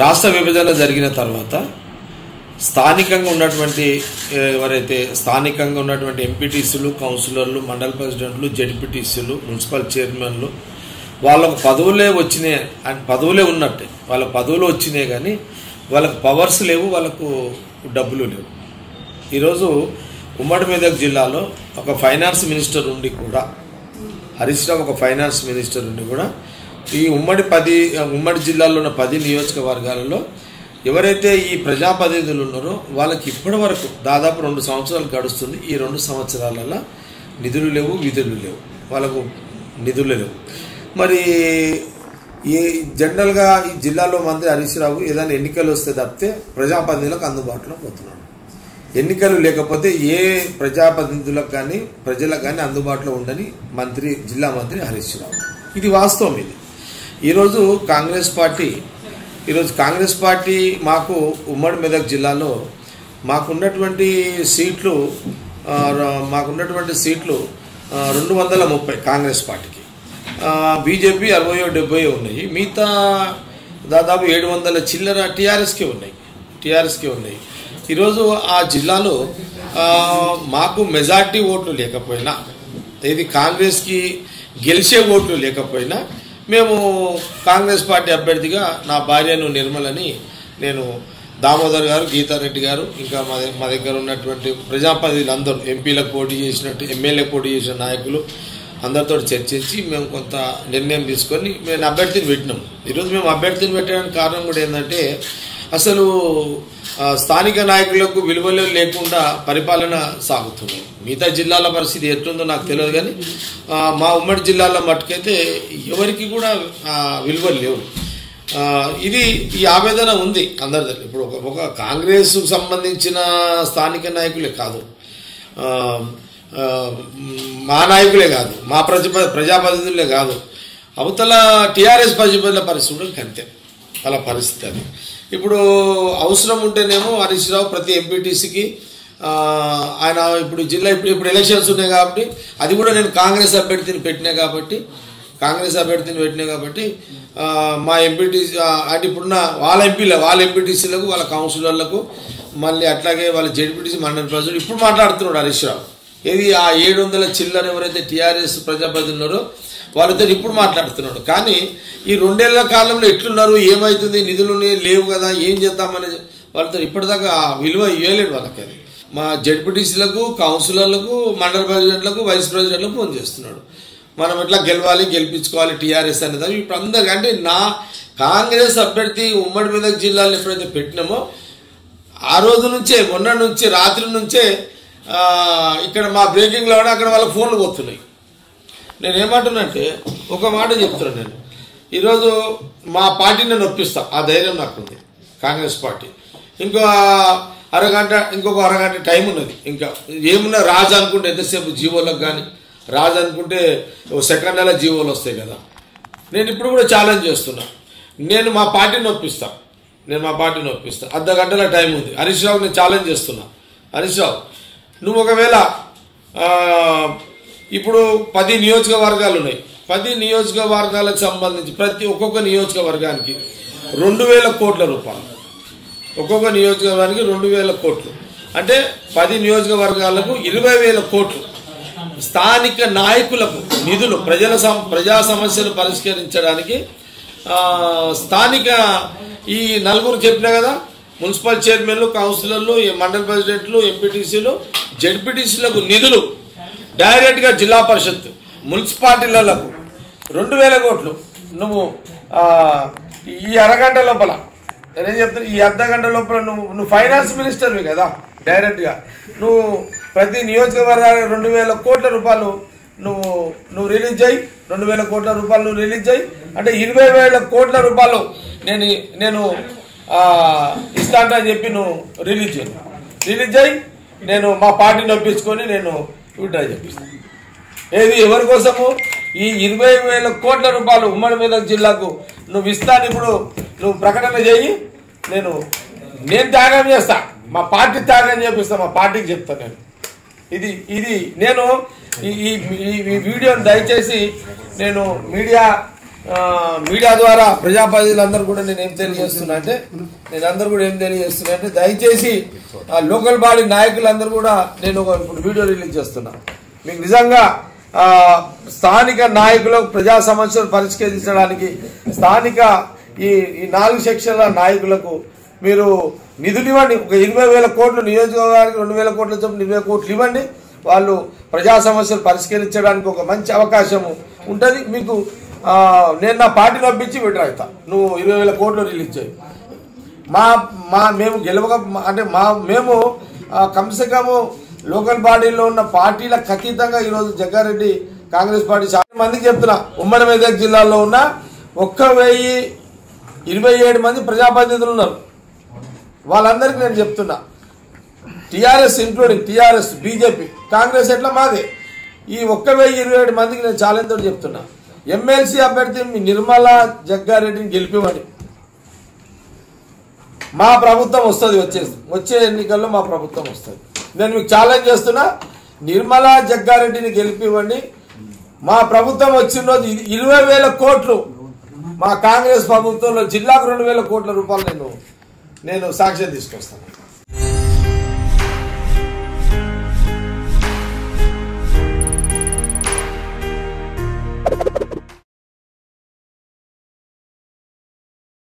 రాష్ట్ర విభజన జరిగిన తర్వాత స్థానికంగా ఉన్నటువంటి ఎవరైతే స్థానికంగా ఉన్నటువంటి ఎంపీటీసీలు కౌన్సిలర్లు మండల ప్రెసిడెంట్లు జడ్పీటీసీలు మున్సిపల్ చైర్మన్లు వాళ్ళకు పదవులే వచ్చినాయి. అండ్ పదవులే ఉన్నట్టే. వాళ్ళ పదవులు వచ్చినాయి కానీ వాళ్ళకు పవర్స్ లేవు వాళ్ళకు డబ్బులు లేవు. ఈరోజు ఉమ్మడి మెదక్ జిల్లాలో ఒక ఫైనాన్స్ మినిస్టర్ ఉండి కూడా హరీష్ రావు ఒక ఫైనాన్స్ మినిస్టర్ ఉండి కూడా ఈ ఉమ్మడి పది ఉమ్మడి జిల్లాలో ఉన్న పది నియోజకవర్గాలలో ఎవరైతే ఈ ప్రజాప్రతినిధులు ఉన్నారో వాళ్ళకి ఇప్పటి వరకు దాదాపు రెండు సంవత్సరాలు గడుస్తుంది. ఈ రెండు సంవత్సరాలలో నిధులు లేవు విధులు లేవు. వాళ్ళకు నిధులు లేవు. మరి ఈ జనరల్గా ఈ జిల్లాలో మంత్రి హరీష్ రావు ఏదైనా ఎన్నికలు వస్తే తప్పితే ప్రజాప్రతినిధులకు అందుబాటులో పోతున్నాడు. ఎన్నికలు లేకపోతే ఏ ప్రజాప్రతినిధులకు కానీ ప్రజలకు కానీ అందుబాటులో ఉండని మంత్రి జిల్లా మంత్రి హరీష్ రావు. ఇది వాస్తవం ఇది. ఈరోజు కాంగ్రెస్ పార్టీ ఈరోజు కాంగ్రెస్ పార్టీ మాకు ఉమ్మడి మెదక్ జిల్లాలో మాకున్నటువంటి సీట్లు మాకున్నటువంటి సీట్లు రెండు వందల ముప్పై కాంగ్రెస్ పార్టీకి. బీజేపీ అరవయో డెబ్బై ఉన్నాయి. మిగతా దాదాపు ఏడు వందల చిల్లర టీఆర్ఎస్కే ఉన్నాయి. టీఆర్ఎస్కే ఉన్నాయి. ఈరోజు ఆ జిల్లాలో మాకు మెజార్టీ ఓట్లు లేకపోయినా ఇది కాంగ్రెస్కి గెలిచే ఓట్లు లేకపోయినా మేము కాంగ్రెస్ పార్టీ అభ్యర్థిగా నా భార్యను నిర్మలని నేను దామోదర్ గారు గీతారెడ్డి గారు ఇంకా మా మా దగ్గర ఉన్నటువంటి ప్రజాప్రతినిధులు అందరూ ఎంపీలకు పోటీ చేసినట్టు ఎమ్మెల్యేలకు పోటీ చేసిన నాయకులు అందరితో చర్చించి మేము కొంత నిర్ణయం తీసుకొని మేము అభ్యర్థిని పెట్టినాం. ఈరోజు మేము అభ్యర్థిని పెట్టడానికి కారణం కూడా ఏంటంటే అసలు స్థానిక నాయకులకు విలువలు లేకుండా పరిపాలన సాగుతుంది. మిగతా జిల్లాల పరిస్థితి ఎట్లుందో నాకు తెలియదు కానీ మా ఉమ్మడి జిల్లాలో మట్టుకైతే ఎవరికి కూడా విలువలు లేవు. ఇది ఈ ఆవేదన ఉంది అందరి ఇప్పుడు ఒక ఒక కాంగ్రెస్ సంబంధించిన స్థానిక నాయకులే కాదు. మా నాయకులే కాదు. మా ప్రజా ప్రజాప్రతినిధులే కాదు. అవతల టీఆర్ఎస్ ప్రజల పరిస్థితి కూడా అంతే వాళ్ళ పరిస్థితి అది. ఇప్పుడు అవసరం ఉంటేనేమో హరీష్ రావు ప్రతి ఎంపీటీసీకి ఆయన ఇప్పుడు జిల్లా ఇప్పుడు ఇప్పుడు ఎలక్షన్స్ ఉన్నాయి కాబట్టి అది కూడా నేను కాంగ్రెస్ అభ్యర్థిని పెట్టినా కాబట్టి కాంగ్రెస్ అభ్యర్థిని పెట్టినా కాబట్టి మా ఎంపీటీసీ అంటే ఇప్పుడున్న వాళ్ళ ఎంపీల వాళ్ళ ఎంపీటీసీలకు వాళ్ళ కౌన్సిలర్లకు మళ్ళీ అట్లాగే వాళ్ళ జడ్పీటీసీ మండల ప్రజలు ఇప్పుడు మాట్లాడుతున్నాడు హరీష్ రావు. ఏది ఆ ఏడు వందల చిల్లర ఎవరైతే టీఆర్ఎస్ ప్రజాప్రతినిధులు వాళ్ళతో ఇప్పుడు మాట్లాడుతున్నాడు. కానీ ఈ రెండేళ్ళ కాలంలో ఎట్లున్నారు? ఏమవుతుంది నిధులు లేవు కదా ఏం చేద్దామని వాళ్ళతో ఇప్పటిదాకా విలువ ఇవ్వలేడు వాళ్ళకి మా జడ్పీటీసీలకు కౌన్సిలర్లకు మండల ప్రెసిడెంట్లకు వైస్ ప్రెసిడెంట్లకు ఫోన్ చేస్తున్నాడు. మనం ఎట్లా గెలవాలి గెలిపించుకోవాలి టీఆర్ఎస్ అనేది. ఇప్పుడు అందరికీ అంటే నా కాంగ్రెస్ అభ్యర్థి ఉమ్మడి మెదక్ జిల్లాలో ఎప్పుడైతే పెట్టినామో ఆ రోజు నుంచే మొన్న నుంచి రాత్రి నుంచే ఇక్కడ మా బ్రేకింగ్లో అక్కడ వాళ్ళ ఫోన్లు పోతున్నాయి. నేను ఒక మాట చెప్తున్నాను నేను. ఈరోజు మా పార్టీని నొప్పిస్తా ఆ ధైర్యం నాకుంది. కాంగ్రెస్ పార్టీ. ఇంకో అరగంట ఇంకొక అరగంట టైం ఉన్నది. ఇంకా ఏమున్నా రాజు అనుకుంటే ఎంతసేపు జీవోలకు కానీ రాజు అనుకుంటే సెకండ్ నెల జీవోలు వస్తాయి కదా. నేను ఇప్పుడు కూడా ఛాలెంజ్ చేస్తున్నా. నేను మా పార్టీని నొప్పిస్తా నేను మా పార్టీని నొప్పిస్తా అర్ధ గంటల టైం ఉంది. హరీష్ రావు నేను ఛాలెంజ్ చేస్తున్నా. హరీష్ రావు నువ్వు ఒకవేళ ఇప్పుడు పది నియోజకవర్గాలు ఉన్నాయి. పది నియోజకవర్గాలకు సంబంధించి ప్రతి ఒక్కొక్క నియోజకవర్గానికి రెండు వేల కోట్ల రూపాయలు. ఒక్కొక్క నియోజకవర్గానికి రెండు వేల కోట్లు. అంటే పది నియోజకవర్గాలకు ఇరవై వేల కోట్లు. స్థానిక నాయకులకు నిధులు ప్రజల ప్రజా సమస్యలు పరిష్కరించడానికి స్థానిక ఈ నలుగురు చెప్పినా కదా మున్సిపల్ చైర్మన్లు కౌన్సిలర్లు ఈ మండల ప్రెసిడెంట్లు ఎంపీటీసీలు జడ్పీటీసీలకు నిధులు డైరెక్ట్గా జిల్లా పరిషత్ మున్సిపాలిటీలకు. రెండు వేల కోట్లు. నువ్వు ఈ అరగంట లోపల నేనేం చెప్తున్నా ఈ అర్ధ గంట లోపల నువ్వు నువ్వు ఫైనాన్స్ మినిస్టర్వి కదా డైరెక్ట్గా నువ్వు ప్రతి నియోజకవర్గానికి రెండు వేల కోట్ల రూపాయలు నువ్వు నువ్వు రిలీజ్ చేయి. రెండు వేల కోట్ల రూపాయలు నువ్వు రిలీజ్ చేయి. అంటే ఇరవై వేల కోట్ల రూపాయలు నేను నేను ఆ, అని చెప్పి నువ్వు రిలీజ్ చేయి. రిలీజ్ చేయి. నేను మా పార్టీని ఒప్పించుకొని నేను విడ్డా చెప్పిస్తాను ఏది ఎవరి కోసము? ఈ ఇరవై వేల కోట్ల రూపాయలు ఉమ్మడి మెదక్ జిల్లాకు నువ్వు ఇస్తాను ఇప్పుడు. నువ్వు ప్రకటన చేయి. నేను నేను త్యాగం చేస్తా. మా పార్టీ త్యాగం చేపిస్తా మా పార్టీకి చెప్తాను నేను. ఇది ఇది నేను ఈ ఈ- ఈ- వీడియోని దయచేసి నేను మీడియా మీడియా ద్వారా ప్రజాప్రతినిధులందరూ కూడా నేను ఏం తెలియజేస్తున్నా అంటే నేను అందరూ కూడా ఏం తెలియజేస్తున్నా అంటే దయచేసి ఆ లోకల్ బాడీ నాయకులందరూ కూడా నేను ఒక ఇప్పుడు వీడియో రిలీజ్ చేస్తున్నా. మీకు నిజంగా స్థానిక నాయకులకు ప్రజా సమస్యలు పరిష్కరించడానికి స్థానిక ఈ ఈ నాలుగు సెక్షన్ల నాయకులకు మీరు నిధులు ఇవ్వండి. ఒక ఎనభై వేల కోట్లు నియోజకవర్గానికి రెండు వేల కోట్ల చొప్పున ఇరవై కోట్లు ఇవ్వండి. వాళ్ళు ప్రజా సమస్యలు పరిష్కరించడానికి ఒక మంచి అవకాశం ఉంటుంది. మీకు నేను నా పార్టీ పంపించి విడ్రా అవుతా. నువ్వు ఇరవై వేల కోట్లు రిలీజ్ చేయి. మా మా మేము గెలవక అంటే మా మేము ఆ, కమ్సే కమ్ లోకల్ బాడీలో ఉన్న పార్టీలకు ఖచ్చితంగా ఈరోజు జగ్గారెడ్డి కాంగ్రెస్ పార్టీ చాలా మందికి చెప్తున్నా. ఉమ్మడి మెదక్ జిల్లాలో ఉన్న ఒక్క వెయ్యి ఇరవై ఏడు మంది ప్రజాప్రతినిధులు ఉన్నారు. వాళ్ళందరికీ నేను చెప్తున్నా. TRS including TRS BJP Congress ఎట్లా మాదే? ఈ ఒక్క వెయ్యి ఇరవై ఏడు మందికి నేను ఛాలెంజ్ తోటి చెప్తున్నా. ఎమ్మెల్సీ అభ్యర్థిని నిర్మలా జగ్గారెడ్డిని గెలిపివ్వండి. మా ప్రభుత్వం వస్తుంది వచ్చే వచ్చే ఎన్నికల్లో మా ప్రభుత్వం వస్తుంది. నేను మీకు ఛాలెంజ్ చేస్తున్నా నిర్మలా జగ్గారెడ్డిని గెలిపివ్వండి. మా ప్రభుత్వం వచ్చిన రోజు ఇరవై వేల కోట్లు. మా కాంగ్రెస్ ప్రభుత్వంలో జిల్లాకు రెండు వేల కోట్ల రూపాయలు నేను నేను సాక్ష్యం తీసుకొస్తాను. you